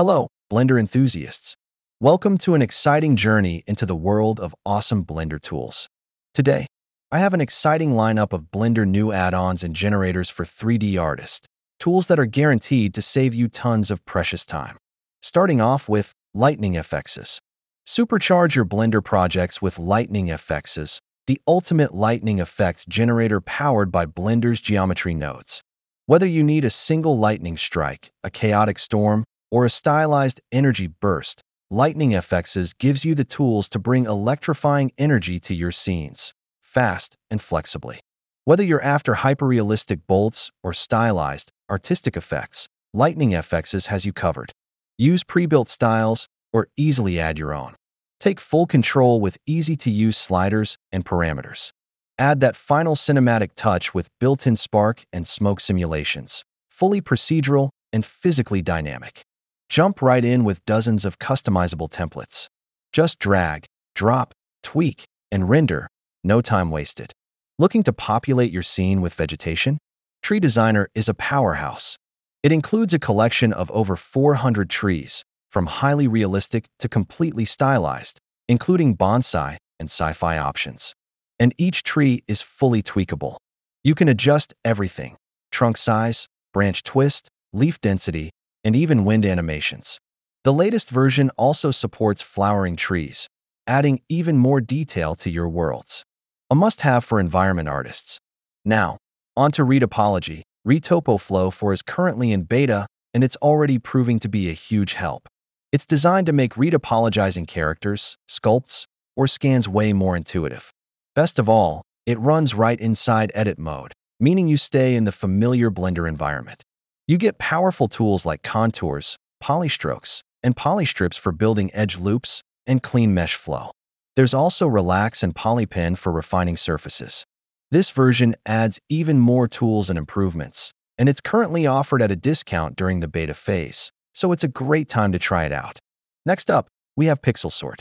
Hello, Blender enthusiasts. Welcome to an exciting journey into the world of awesome Blender tools. Today, I have an exciting lineup of Blender new add-ons and generators for 3D artists, tools that are guaranteed to save you tons of precious time. Starting off with Lightning FXs. Supercharge your Blender projects with Lightning FXs, the ultimate lightning effects generator powered by Blender's geometry nodes. Whether you need a single lightning strike, a chaotic storm, or a stylized energy burst, Lightning FXs gives you the tools to bring electrifying energy to your scenes, fast and flexibly. Whether you're after hyperrealistic bolts or stylized, artistic effects, Lightning FXs has you covered. Use pre-built styles or easily add your own. Take full control with easy-to-use sliders and parameters. Add that final cinematic touch with built-in spark and smoke simulations, fully procedural and physically dynamic. Jump right in with dozens of customizable templates. Just drag, drop, tweak, and render, no time wasted. Looking to populate your scene with vegetation? Tree Designer is a powerhouse. It includes a collection of over 400 trees, from highly realistic to completely stylized, including bonsai and sci-fi options. And each tree is fully tweakable. You can adjust everything, trunk size, branch twist, leaf density, and even wind animations. The latest version also supports flowering trees, adding even more detail to your worlds. A must-have for environment artists. Now, on to Retopology. ReTopoFlow 4 is currently in beta, and it's already proving to be a huge help. It's designed to make retopologizing characters, sculpts, or scans way more intuitive. Best of all, it runs right inside edit mode, meaning you stay in the familiar Blender environment. You get powerful tools like contours, polystrokes, and polystrips for building edge loops and clean mesh flow. There's also Relax and Polypen for refining surfaces. This version adds even more tools and improvements, and it's currently offered at a discount during the beta phase, so it's a great time to try it out. Next up, we have Pixel Sort.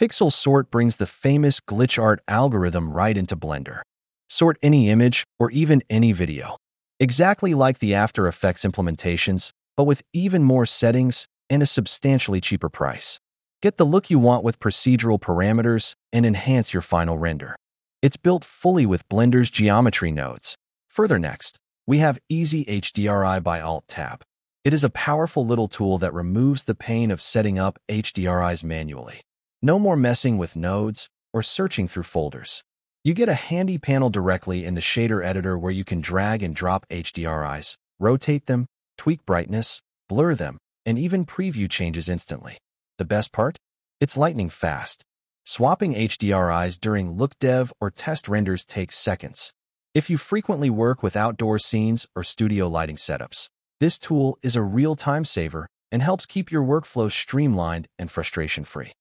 Pixel Sort brings the famous glitch art algorithm right into Blender. Sort any image or even any video exactly like the After Effects implementations, but with even more settings and a substantially cheaper price. Get the look you want with procedural parameters and enhance your final render. It's built fully with Blender's geometry nodes. Further next, we have Easy HDRI by Alt-Tab. It is a powerful little tool that removes the pain of setting up HDRIs manually. No more messing with nodes or searching through folders. You get a handy panel directly in the shader editor where you can drag and drop HDRIs, rotate them, tweak brightness, blur them, and even preview changes instantly. The best part? It's lightning fast. Swapping HDRIs during look dev or test renders takes seconds. If you frequently work with outdoor scenes or studio lighting setups, this tool is a real time saver and helps keep your workflow streamlined and frustration-free.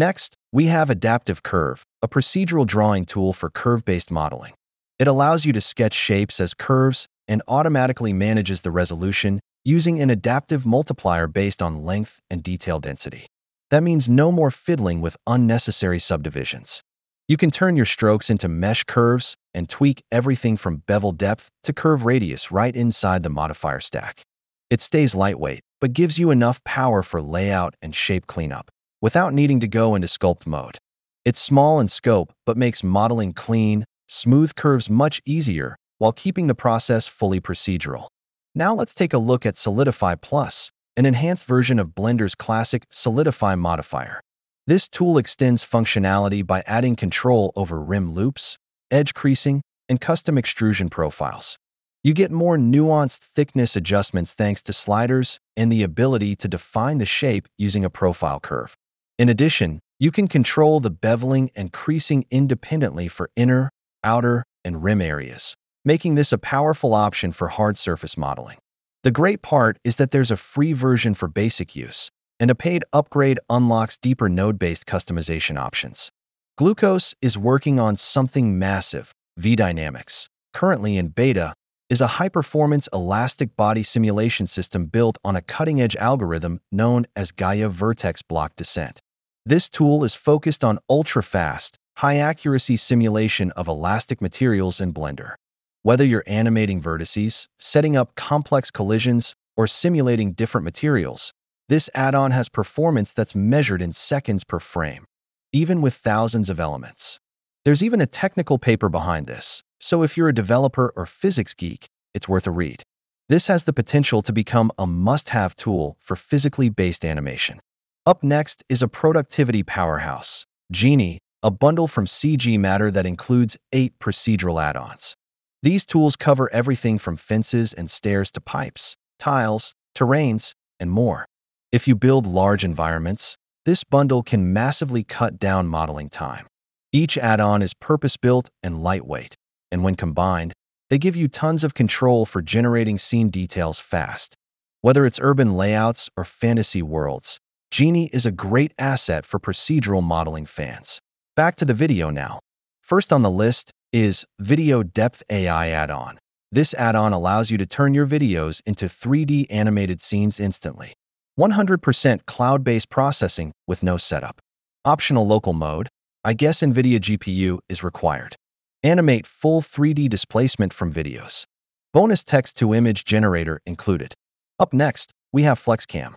Next, we have Adaptive Curve, a procedural drawing tool for curve-based modeling. It allows you to sketch shapes as curves and automatically manages the resolution using an adaptive multiplier based on length and detail density. That means no more fiddling with unnecessary subdivisions. You can turn your strokes into mesh curves and tweak everything from bevel depth to curve radius right inside the modifier stack. It stays lightweight, but gives you enough power for layout and shape cleanup without needing to go into sculpt mode. It's small in scope, but makes modeling clean, smooth curves much easier while keeping the process fully procedural. Now let's take a look at Solidify Plus, an enhanced version of Blender's classic Solidify modifier. This tool extends functionality by adding control over rim loops, edge creasing, and custom extrusion profiles. You get more nuanced thickness adjustments thanks to sliders and the ability to define the shape using a profile curve. In addition, you can control the beveling and creasing independently for inner, outer, and rim areas, making this a powerful option for hard surface modeling. The great part is that there's a free version for basic use, and a paid upgrade unlocks deeper node-based customization options. Glucose is working on something massive, Veedynamics, currently in beta, is a high-performance elastic body simulation system built on a cutting-edge algorithm known as Gaia Vertex Block Descent. This tool is focused on ultra-fast, high-accuracy simulation of elastic materials in Blender. Whether you're animating vertices, setting up complex collisions, or simulating different materials, This add-on has performance that's measured in seconds per frame, even with thousands of elements. There's even a technical paper behind this, so if you're a developer or physics geek, it's worth a read. This has the potential to become a must-have tool for physically based animation. Up next is a productivity powerhouse, Genie, a bundle from CG Matter that includes eight procedural add-ons. These tools cover everything from fences and stairs to pipes, tiles, terrains, and more. If you build large environments, this bundle can massively cut down modeling time. Each add-on is purpose-built and lightweight, and when combined, they give you tons of control for generating scene details fast. Whether it's urban layouts or fantasy worlds, Genie is a great asset for procedural modeling fans. Back to the video now. First on the list is Video Depth AI add-on. This add-on allows you to turn your videos into 3D animated scenes instantly. 100% cloud-based processing with no setup. Optional local mode, I guess NVIDIA GPU is required. Animate full 3D displacement from videos. Bonus text-to-image generator included. Up next, we have FlexCam.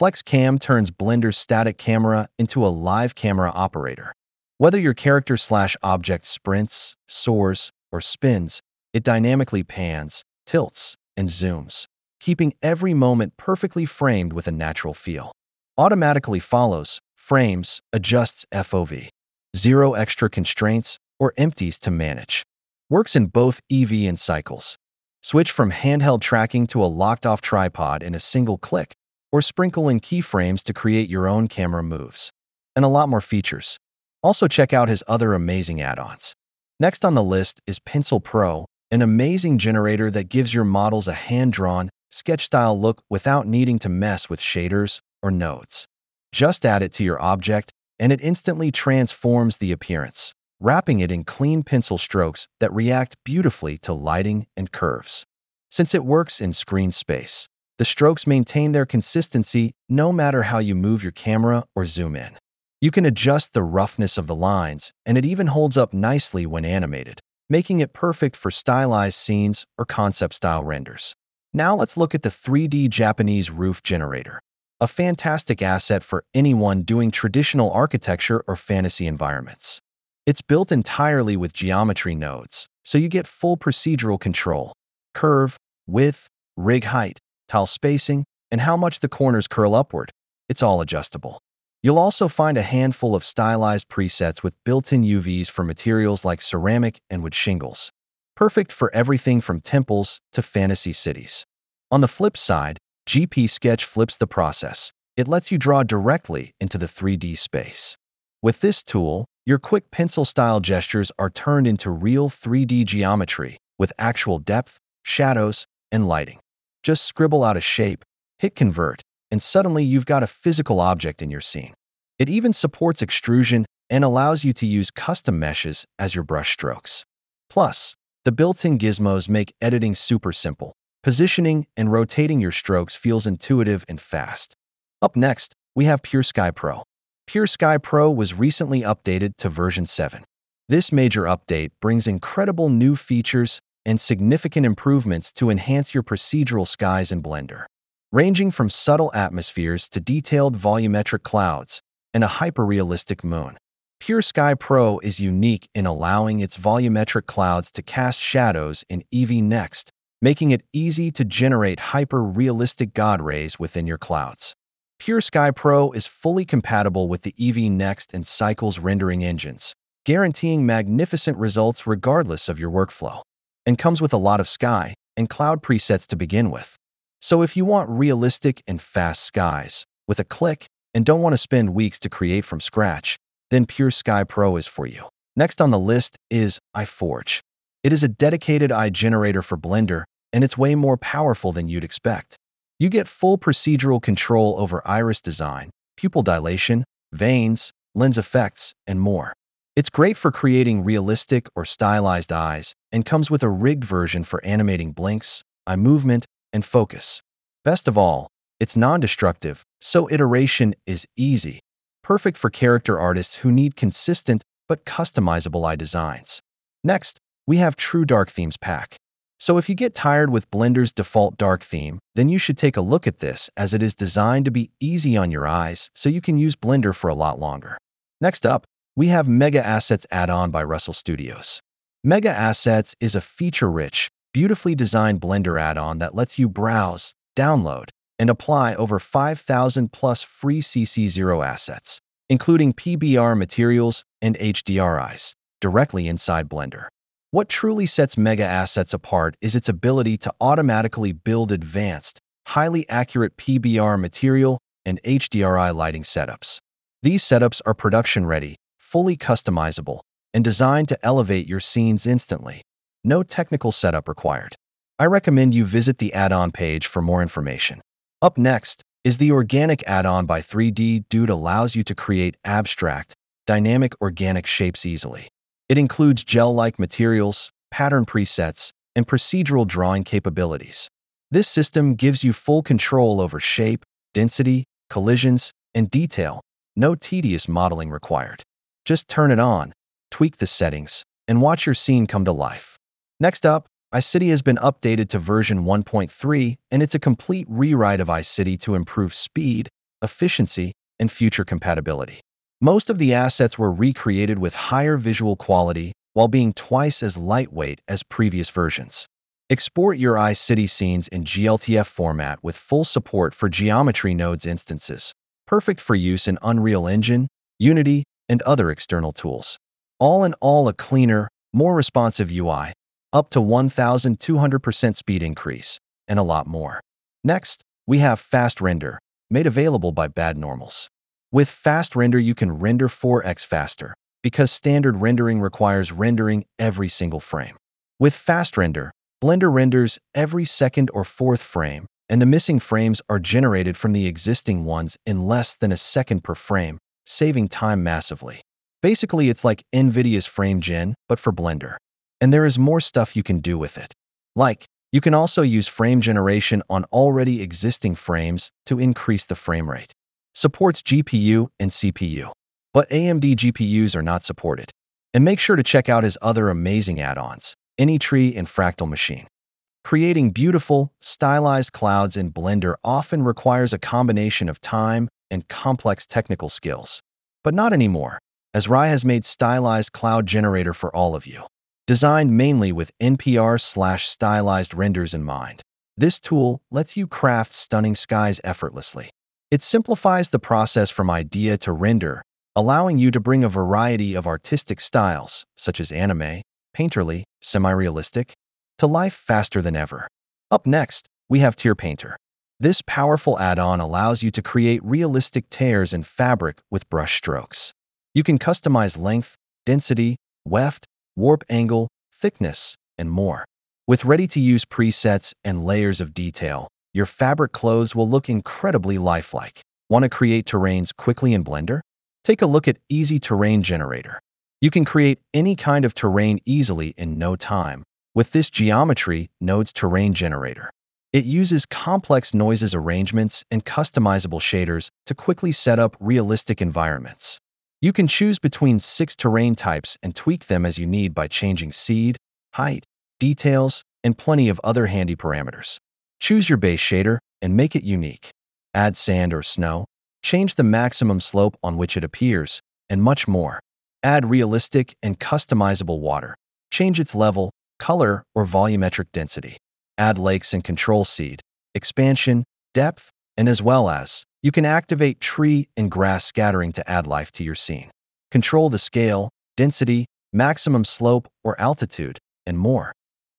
FlexCam turns Blender's static camera into a live camera operator. Whether your character slash object sprints, soars, or spins, it dynamically pans, tilts, and zooms, keeping every moment perfectly framed with a natural feel. Automatically follows, frames, adjusts FOV. Zero extra constraints, or empties to manage. Works in both Eevee and cycles. Switch from handheld tracking to a locked-off tripod in a single click, or sprinkle in keyframes to create your own camera moves. And a lot more features. Also check out his other amazing add-ons. Next on the list is Pencil Pro, an amazing generator that gives your models a hand-drawn, sketch-style look without needing to mess with shaders or nodes. Just add it to your object, and it instantly transforms the appearance wrapping it in clean pencil strokes that react beautifully to lighting and curves. Since it works in screen space, the strokes maintain their consistency no matter how you move your camera or zoom in. You can adjust the roughness of the lines, and it even holds up nicely when animated, making it perfect for stylized scenes or concept-style renders. Now let's look at the 3D Japanese roof generator, a fantastic asset for anyone doing traditional architecture or fantasy environments. It's built entirely with geometry nodes, so you get full procedural control. Curve, width, rig height, tile spacing, and how much the corners curl upward. It's all adjustable. You'll also find a handful of stylized presets with built-in UVs for materials like ceramic and wood shingles. Perfect for everything from temples to fantasy cities. On the flip side, GP Sketch flips the process. It lets you draw directly into the 3D space. With this tool, your quick pencil-style gestures are turned into real 3D geometry with actual depth, shadows, and lighting. Just scribble out a shape, hit convert, and suddenly you've got a physical object in your scene. It even supports extrusion and allows you to use custom meshes as your brush strokes. Plus, the built-in gizmos make editing super simple. Positioning and rotating your strokes feels intuitive and fast. Up next, we have Pure Sky Pro. Pure Sky Pro was recently updated to version 7. This major update brings incredible new features and significant improvements to enhance your procedural skies in Blender. Ranging from subtle atmospheres to detailed volumetric clouds and a hyper-realistic moon. Pure Sky Pro is unique in allowing its volumetric clouds to cast shadows in Eevee Next, making it easy to generate hyper-realistic god rays within your clouds. Pure Sky Pro is fully compatible with the Eevee Next and Cycles rendering engines, guaranteeing magnificent results regardless of your workflow, and comes with a lot of sky and cloud presets to begin with. So if you want realistic and fast skies with a click and don't want to spend weeks to create from scratch, then Pure Sky Pro is for you. Next on the list is Eyeforge. It is a dedicated eye generator for Blender, and it's way more powerful than you'd expect. You get full procedural control over iris design, pupil dilation, veins, lens effects, and more. It's great for creating realistic or stylized eyes and comes with a rigged version for animating blinks, eye movement, and focus. Best of all, it's non-destructive, so iteration is easy, perfect for character artists who need consistent but customizable eye designs. Next, we have True Dark Themes Pack. So if you get tired with Blender's default dark theme, then you should take a look at this as it is designed to be easy on your eyes so you can use Blender for a lot longer. Next up, we have Mega Assets add-on by Russell Studios. Mega Assets is a feature-rich, beautifully designed Blender add-on that lets you browse, download, and apply over 5,000 plus free CC0 assets, including PBR materials and HDRIs, directly inside Blender. What truly sets Mega Assets apart is its ability to automatically build advanced, highly accurate PBR material and HDRI lighting setups. These setups are production-ready, fully customizable, and designed to elevate your scenes instantly. No technical setup required. I recommend you visit the add-on page for more information. Up next is the Organic add-on by 3D Dude allows you to create abstract, dynamic organic shapes easily. It includes gel-like materials, pattern presets, and procedural drawing capabilities. This system gives you full control over shape, density, collisions, and detail, no tedious modeling required. Just turn it on, tweak the settings, and watch your scene come to life. Next up, iCity has been updated to version 1.3, and it's a complete rewrite of iCity to improve speed, efficiency, and future compatibility. Most of the assets were recreated with higher visual quality while being twice as lightweight as previous versions. Export your iCity scenes in GLTF format with full support for geometry nodes instances, perfect for use in Unreal Engine, Unity, and other external tools. All in all, a cleaner, more responsive UI up to 1,200% speed increase, and a lot more. Next, we have Fast Render, made available by Bad Normals. With Fast Render, you can render 4x faster, because standard rendering requires rendering every single frame. With Fast Render, Blender renders every second or fourth frame, and the missing frames are generated from the existing ones in less than a second per frame, saving time massively. Basically, it's like NVIDIA's Frame Gen, but for Blender. And there is more stuff you can do with it. Like, you can also use frame generation on already existing frames to increase the frame rate. Supports GPU and CPU, but AMD GPUs are not supported. And make sure to check out his other amazing add-ons, AnyTree and Fractal Machine. Creating beautiful, stylized clouds in Blender often requires a combination of time and complex technical skills. But not anymore, as Rai has made stylized cloud generator for all of you. Designed mainly with NPR slash stylized renders in mind, this tool lets you craft stunning skies effortlessly. It simplifies the process from idea to render, allowing you to bring a variety of artistic styles, such as anime, painterly, semi-realistic, to life faster than ever. Up next, we have Tear Painter. This powerful add-on allows you to create realistic tears in fabric with brush strokes. You can customize length, density, weft, warp angle, thickness, and more. With ready-to-use presets and layers of detail, your fabric clothes will look incredibly lifelike. Want to create terrains quickly in Blender? Take a look at Easy Terrain Generator. You can create any kind of terrain easily in no time with this Geometry Nodes Terrain Generator. It uses complex noises arrangements and customizable shaders to quickly set up realistic environments. You can choose between six terrain types and tweak them as you need by changing seed, height, details, and plenty of other handy parameters. Choose your base shader and make it unique. Add sand or snow, change the maximum slope on which it appears, and much more. Add realistic and customizable water. Change its level, color, or volumetric density. Add lakes and control seed, expansion, depth, and as well as you can activate tree and grass scattering to add life to your scene. Control the scale, density, maximum slope or altitude, and more.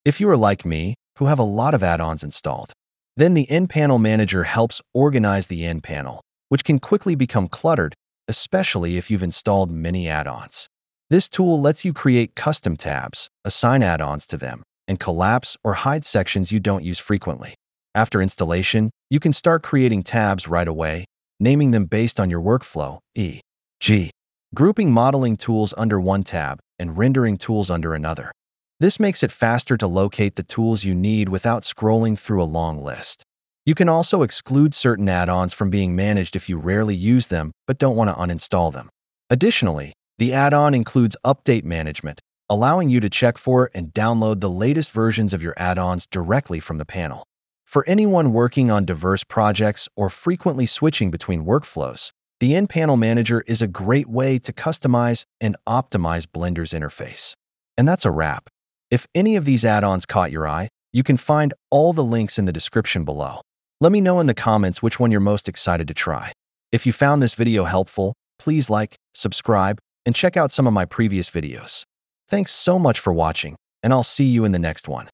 If you are like me, who have a lot of add-ons installed, then the N-Panel Manager helps organize the N-Panel, which can quickly become cluttered, especially if you've installed many add-ons. This tool lets you create custom tabs, assign add-ons to them, and collapse or hide sections you don't use frequently. After installation, you can start creating tabs right away, naming them based on your workflow, e.g., grouping modeling tools under one tab and rendering tools under another. This makes it faster to locate the tools you need without scrolling through a long list. You can also exclude certain add-ons from being managed if you rarely use them but don't want to uninstall them. Additionally, the add-on includes update management, allowing you to check for and download the latest versions of your add-ons directly from the panel. For anyone working on diverse projects or frequently switching between workflows, the N-Panel Manager is a great way to customize and optimize Blender's interface. And that's a wrap. If any of these add-ons caught your eye, you can find all the links in the description below. Let me know in the comments which one you're most excited to try. If you found this video helpful, please like, subscribe, and check out some of my previous videos. Thanks so much for watching, and I'll see you in the next one.